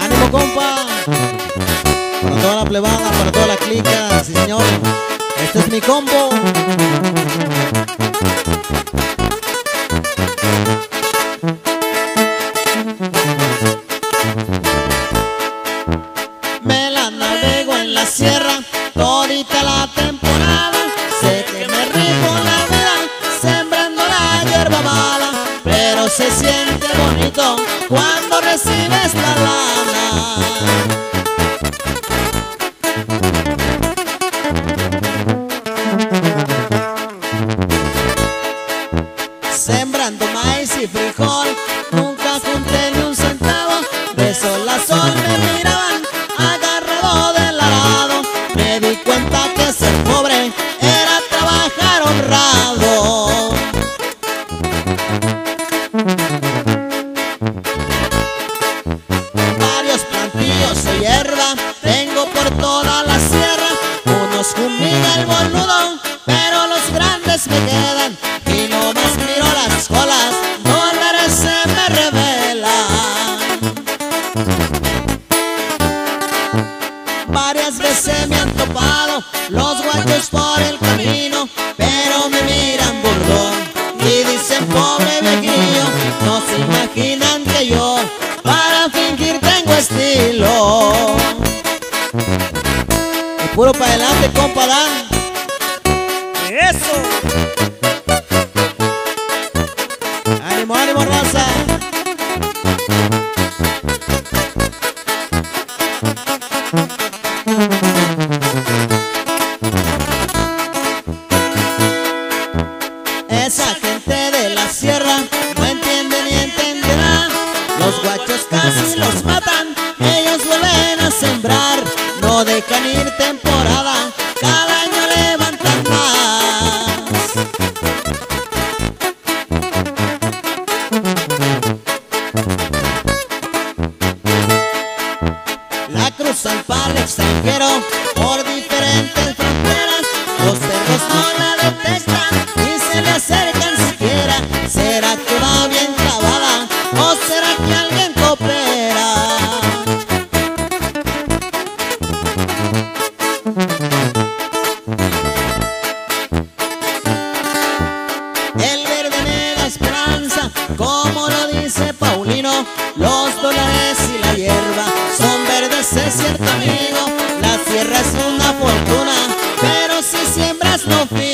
Ánimo, compa. Para toda la plebada, para toda la clica, sí señor. Este es mi combo. Me la navego en la sierra todita la temporada. Sé que me rifo la vida sembrando la hierba mala, se siente bonito cuando recibes la lana. Fumiga el boludo, pero los grandes me quedan. Y no más miro las colas, dólares se me revelan. Varias veces me han topado los guachos por el camino, pero me miran burdón y dicen pobre viejillo, no se imaginan que yo para fingir tengo estilo. Y puro para adelante, compa Dan. Eso. Ánimo, ánimo, raza. Esa gente de la sierra no entiende ni entenderá. Los guachos casi los matan, ellos vuelven a sembrar. No dejan ir temporada, Como lo dice Paulino, los dólares y la hierba son verdes, es cierto amigo. La tierra es una fortuna, pero si siembras no fías.